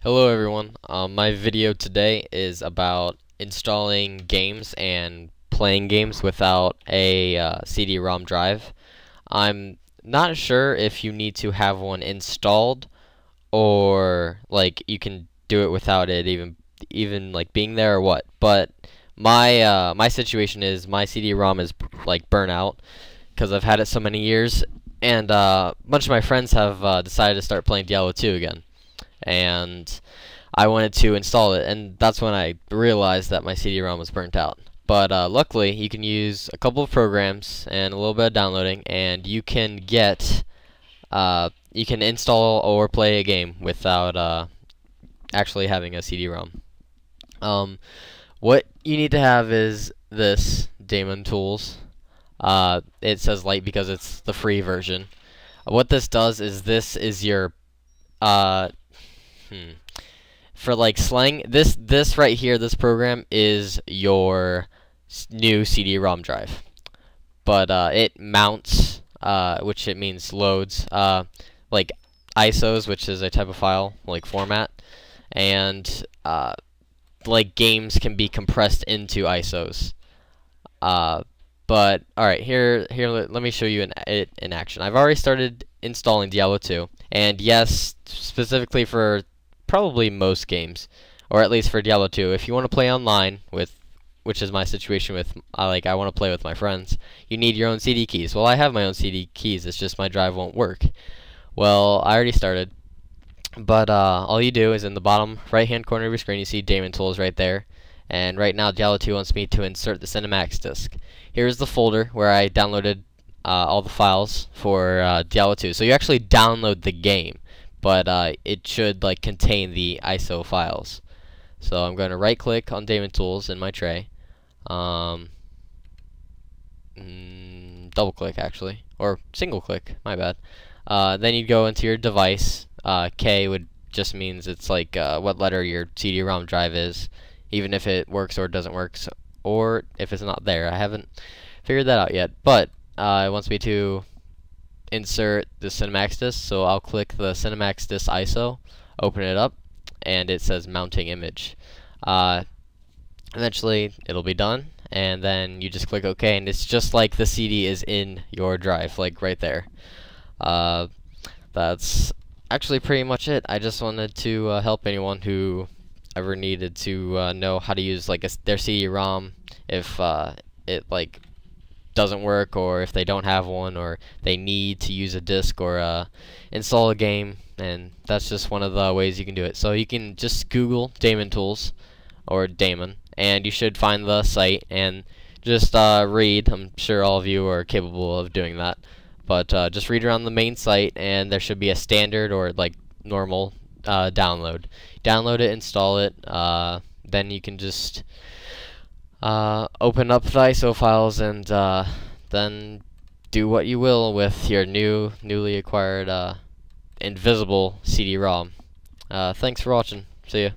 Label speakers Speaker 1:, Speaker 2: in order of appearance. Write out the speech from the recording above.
Speaker 1: Hello everyone. Um, my video today is about installing games and playing games without a uh, CD-ROM drive. I'm not sure if you need to have one installed or like you can do it without it even even like being there or what. But my uh, my situation is my CD-ROM is like burnt out because I've had it so many years, and uh, a bunch of my friends have uh, decided to start playing Diablo 2 again and I wanted to install it, and that's when I realized that my CD-ROM was burnt out. But uh, luckily, you can use a couple of programs and a little bit of downloading, and you can get, uh, you can install or play a game without uh, actually having a CD-ROM. Um, what you need to have is this Daemon Tools. Uh, it says light because it's the free version. What this does is this is your uh, Hmm. For like slang, this this right here, this program is your new CD-ROM drive, but uh, it mounts, uh, which it means loads, uh, like ISOs, which is a type of file like format, and uh, like games can be compressed into ISOs. Uh, but all right, here here let me show you in it in action. I've already started installing Diablo 2, and yes, specifically for probably most games, or at least for Diablo 2. If you want to play online with, which is my situation with, I like I want to play with my friends, you need your own CD keys. Well, I have my own CD keys. It's just my drive won't work. Well, I already started, but uh, all you do is in the bottom right-hand corner of your screen, you see Daemon Tools right there. And right now, Diablo 2 wants me to insert the Cinematics disk. Here's the folder where I downloaded uh, all the files for uh, Diablo 2. So you actually download the game but uh, it should like contain the ISO files. So I'm going to right click on Daemon Tools in my tray, um, mm, double click actually, or single click, my bad. Uh, then you'd go into your device. Uh, K would just means it's like uh, what letter your CD-ROM drive is, even if it works or doesn't work, so, or if it's not there. I haven't figured that out yet, but uh, it wants me to insert the Cinematics disk. So I'll click the Cinematics disk ISO, open it up, and it says mounting image. Uh, eventually, it'll be done, and then you just click OK, and it's just like the CD is in your drive, like right there. Uh, that's actually pretty much it. I just wanted to uh, help anyone who ever needed to uh, know how to use like a, their CD-ROM if uh, it like doesn't work or if they don't have one or they need to use a disk or uh, install a game and that's just one of the ways you can do it. So you can just Google Daemon Tools or Daemon and you should find the site and just uh, read. I'm sure all of you are capable of doing that. But uh, just read around the main site and there should be a standard or like normal uh, download. Download it, install it, uh, then you can just uh, open up the ISO files and uh, then do what you will with your new, newly acquired uh, invisible CD-ROM. Uh, thanks for watching. See ya.